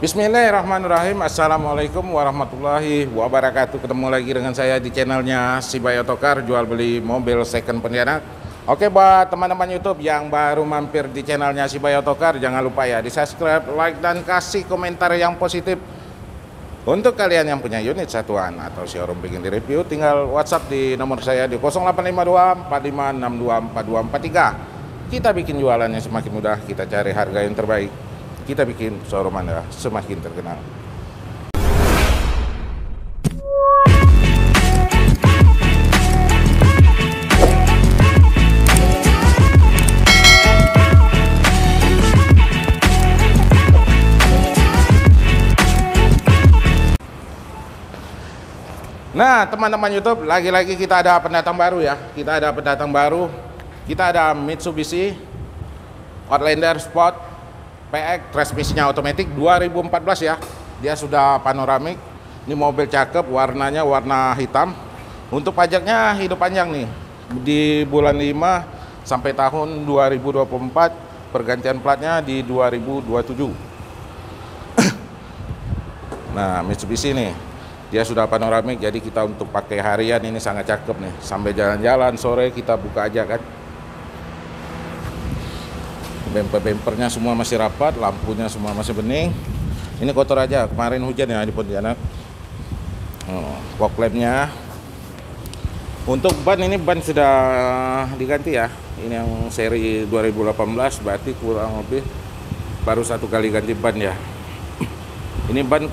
Bismillahirrahmanirrahim. Assalamualaikum warahmatullahi wabarakatuh. Ketemu lagi dengan saya di channelnya Si Bayo Tokar Jual beli mobil second pendianak Oke buat teman-teman Youtube yang baru mampir di channelnya Si Bayo Tokar Jangan lupa ya di subscribe, like, dan kasih komentar yang positif. Untuk kalian yang punya unit satuan atau showroom bikin di review Tinggal whatsapp di nomor saya di 0852 4562 4243 Kita bikin jualannya semakin mudah Kita cari harga yang terbaik kita bikin showroom Anda semakin terkenal. Nah, teman-teman YouTube, lagi-lagi kita ada pendatang baru ya. Kita ada pendatang baru. Kita ada Mitsubishi Outlander Sport PX transmisinya otomatis 2014 ya. Dia sudah panoramik. Ini mobil cakep warnanya warna hitam. Untuk pajaknya hidup panjang nih. Di bulan 5 sampai tahun 2024 pergantian platnya di 2027 nah Mitsubishi nih dia sudah panoramik jadi kita untuk pakai harian ini sangat cakep nih. Sampai jalan-jalan sore kita buka aja kan bemper-bempernya semua masih rapat lampunya semua masih bening. Ini kotor aja kemarin hujan ya di Pontianak. Oh, fog lampnya. Untuk ban ini ban sudah diganti ya. Ini yang seri 2018 berarti kurang lebih baru satu kali ganti ban ya. Ini ban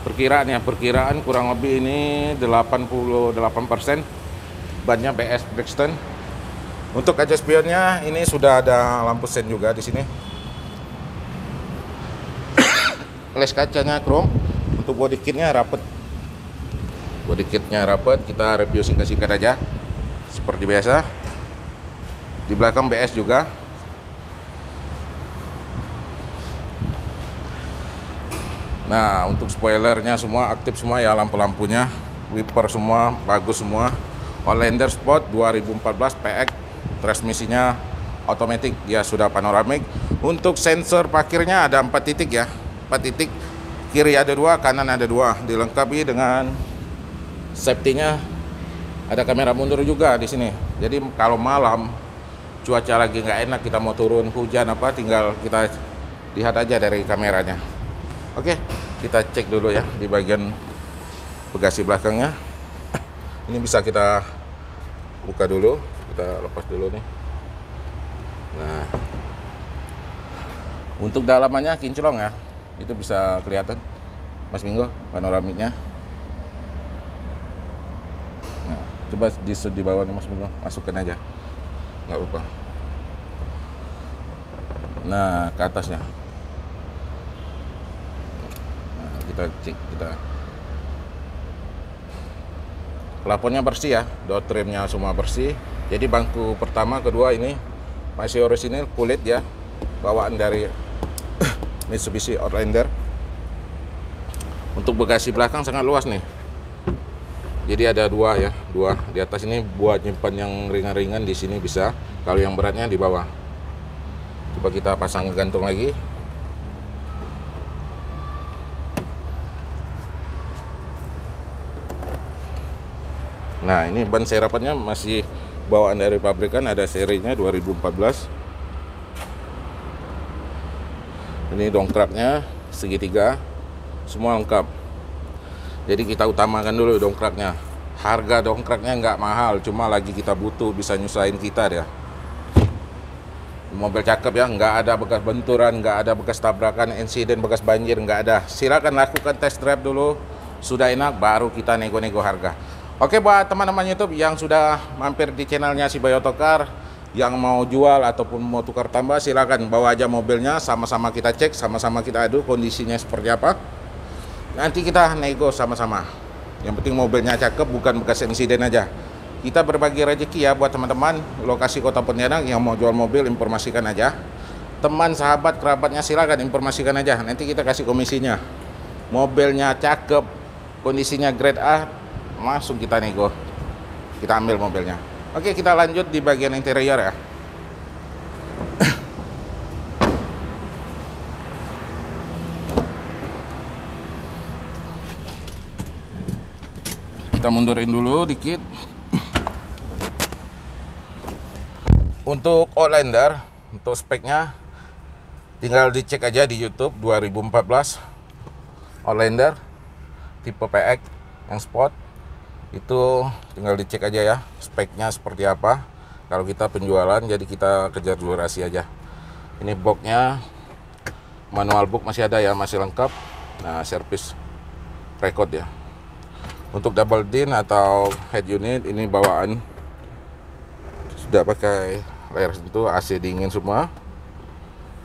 perkiraan ya perkiraan kurang lebih ini 88% bannya BS Brixton untuk kaca spionnya ini sudah ada lampu sen juga di sini. Les kacanya chrome. Untuk body kitnya rapet. Body kitnya rapet. Kita review singkat-singkat aja. Seperti biasa. Di belakang BS juga. Nah, untuk spoilernya semua aktif semua ya lampu-lampunya. Wiper semua bagus semua. Outlander Sport 2014 PX transmisinya otomatis dia sudah panoramik. Untuk sensor parkirnya ada empat titik ya. Empat titik. Kiri ada dua kanan ada dua. Dilengkapi dengan safety-nya. Ada kamera mundur juga di sini. Jadi kalau malam cuaca lagi nggak enak kita mau turun hujan apa tinggal kita lihat aja dari kameranya. Oke kita cek dulu ya di bagian bagasi belakangnya. Ini bisa kita buka dulu kita lepas dulu nih. Nah. Untuk dalamannya kinclong ya. Itu bisa kelihatan. Mas Minggu panoramiknya. Nah, coba di di bawah nih Mas Minggu. Masukkan aja. Nggak lupa nah ke atasnya. Nah, kita cek kita. Plafonnya bersih ya. Door trimnya semua bersih jadi bangku pertama kedua ini masih orisinil kulit ya bawaan dari Mitsubishi Outlander. Untuk bagasi belakang sangat luas nih. Jadi ada dua ya dua. Di atas ini buat nyimpan yang ringan-ringan di sini bisa. Kalau yang beratnya di bawah. Coba kita pasang gantung lagi. Nah ini ban serapannya masih bawaan dari pabrikan ada serinya 2014 ini dongkraknya segitiga semua lengkap. Jadi kita utamakan dulu dongkraknya. Harga dongkraknya nggak mahal cuma lagi kita butuh bisa nyusahin kita ya mobil cakep ya nggak ada bekas benturan nggak ada bekas tabrakan insiden bekas banjir nggak ada. Silakan lakukan test drive dulu sudah enak baru kita nego-nego harga Oke buat teman-teman YouTube yang sudah mampir di channelnya si Bayo Tokar yang mau jual ataupun mau tukar tambah silakan bawa aja mobilnya sama-sama kita cek sama-sama kita adu kondisinya seperti apa. Nanti kita nego sama-sama. Yang penting mobilnya cakep bukan bekas insiden aja. Kita berbagi rezeki ya buat teman-teman lokasi kota Pontianak yang mau jual mobil informasikan aja. Teman sahabat kerabatnya silakan informasikan aja. Nanti kita kasih komisinya. Mobilnya cakep kondisinya grade A Masuk kita nego. Kita ambil mobilnya. Oke, kita lanjut di bagian interior ya. kita mundurin dulu dikit. Untuk Outlander, untuk speknya tinggal dicek aja di YouTube 2014 Outlander tipe PX yang sport itu tinggal dicek aja ya speknya seperti apa. Kalau kita penjualan jadi kita kejar durasi aja. Ini boxnya manual book masih ada ya masih lengkap. Nah service record ya. Untuk double din atau head unit ini bawaan. Sudah pakai layar sentuh AC dingin semua.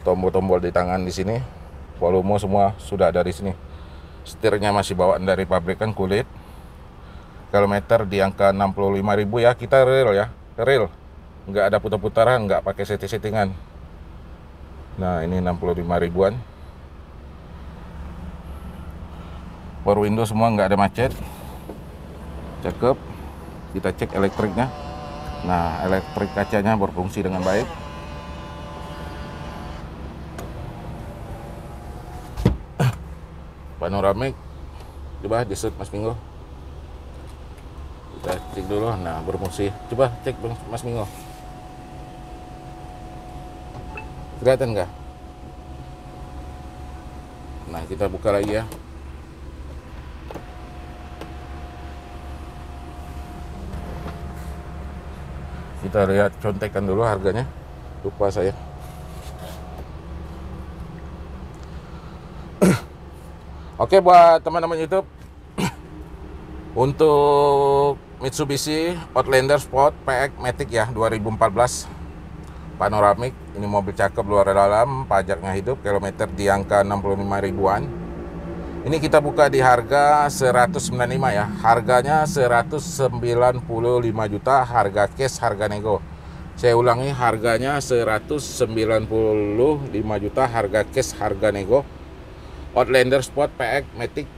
Tombol-tombol di tangan di sini. Volume semua sudah ada di sini. Setirnya masih bawaan dari pabrikan kulit kilometer di angka 65.000 ya. Kita real ya real. Nggak ada putar-putaran nggak pakai setting-settingan. Nah ini 65 ribuan. Power window semua nggak ada macet. Cakep. Kita cek elektriknya. Nah elektrik kacanya berfungsi dengan baik. Panoramik coba di set mas Minggu kita cek dulu nah berfungsi. Coba cek mas Minggu. Kelihatan nggak? Nah kita buka lagi ya. Kita lihat contekan dulu harganya. Lupa saya. Oke buat teman-teman YouTube. Untuk Mitsubishi Outlander Sport PX Matic ya 2014 panoramik ini mobil cakep luar dalam pajaknya hidup kilometer di angka 65 ribuan ini kita buka di harga 195 ya. Harganya 195 juta harga cash harga nego. Saya ulangi harganya 195 juta harga cash harga nego. Outlander Sport PX Matic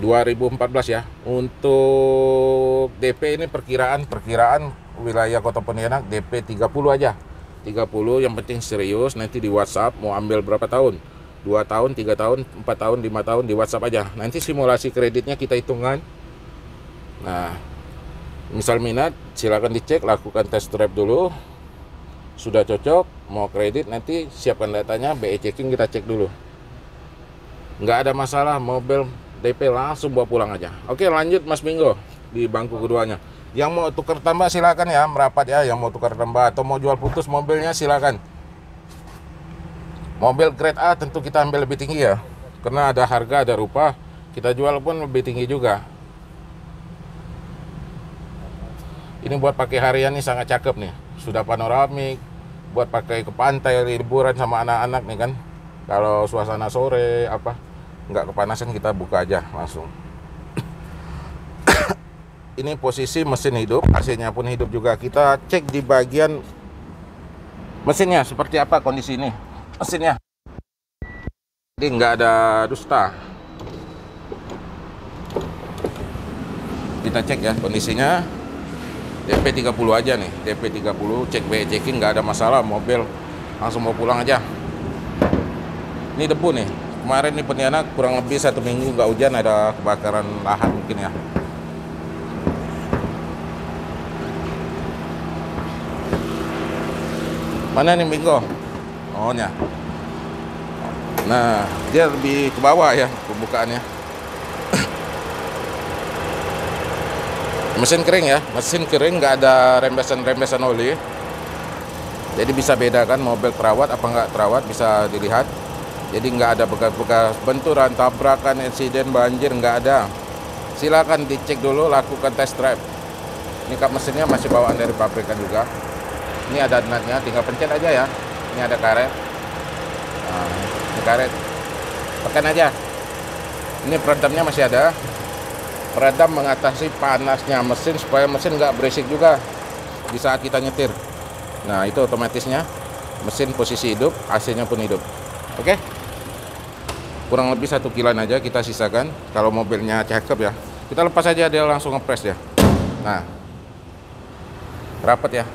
2014 ya. Untuk DP ini perkiraan perkiraan wilayah Kota Pontianak DP 30 aja. 30 yang penting serius nanti di WhatsApp mau ambil berapa tahun 2 tahun, 3 tahun, 4 tahun, 5 tahun di WhatsApp aja. Nanti simulasi kreditnya kita hitungan. Nah, misal minat silakan dicek, lakukan test drive dulu. Sudah cocok, mau kredit nanti siapkan datanya, BE checking kita cek dulu. Nggak ada masalah, mobil DP langsung bawa pulang aja. Oke lanjut Mas Minggo di bangku keduanya. Yang mau tukar tambah silakan ya merapat ya, yang mau tukar tambah atau mau jual putus mobilnya silakan. Mobil grade A tentu kita ambil lebih tinggi ya. Karena ada harga, ada rupa. Kita jual pun lebih tinggi juga. Ini buat pakai harian nih sangat cakep nih. Sudah panoramik. Buat pakai ke pantai, liburan sama anak-anak nih kan. Kalau suasana sore apa nggak kepanasan kita buka aja langsung. Ini posisi mesin hidup, AC-nya pun hidup juga. Kita cek di bagian mesinnya seperti apa kondisi ini. Mesinnya. Jadi nggak ada dusta. Kita cek ya kondisinya. DP 30 aja nih. DP 30 cek BE checking nggak ada masalah. Mobil langsung mau pulang aja. Ini debu nih kemarin nih Pontianak kurang lebih satu minggu nggak hujan ada kebakaran lahan mungkin ya. Mana nih Minggu ohnya nah dia lebih ke bawah ya pembukaannya. Mesin kering ya mesin kering nggak ada rembesan-rembesan oli. Jadi bisa bedakan mobil terawat apa nggak terawat bisa dilihat jadi nggak ada bekas-bekas benturan tabrakan insiden banjir nggak ada. Silakan dicek dulu lakukan test drive. Ini kap mesinnya masih bawaan dari pabrikan juga. Ini ada natnya tinggal pencet aja ya. Ini ada karet. Nah, ini karet. Tekan aja. Ini peredamnya masih ada. Peredam mengatasi panasnya mesin supaya mesin nggak berisik juga. Di saat kita nyetir. Nah itu otomatisnya. Mesin posisi hidup AC nya pun hidup. Oke kurang lebih satu kilan aja kita sisakan kalau mobilnya cakep ya kita lepas aja dia langsung ngepres ya nah rapat ya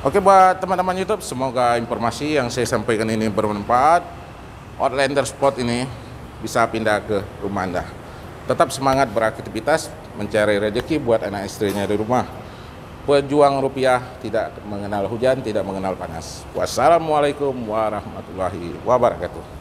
Oke buat teman-teman YouTube, semoga informasi yang saya sampaikan ini bermanfaat. Outlander Sport ini bisa pindah ke rumah Anda. Tetap semangat beraktivitas, mencari rezeki buat anak istrinya di rumah. Pejuang rupiah tidak mengenal hujan, tidak mengenal panas. Wassalamualaikum warahmatullahi wabarakatuh.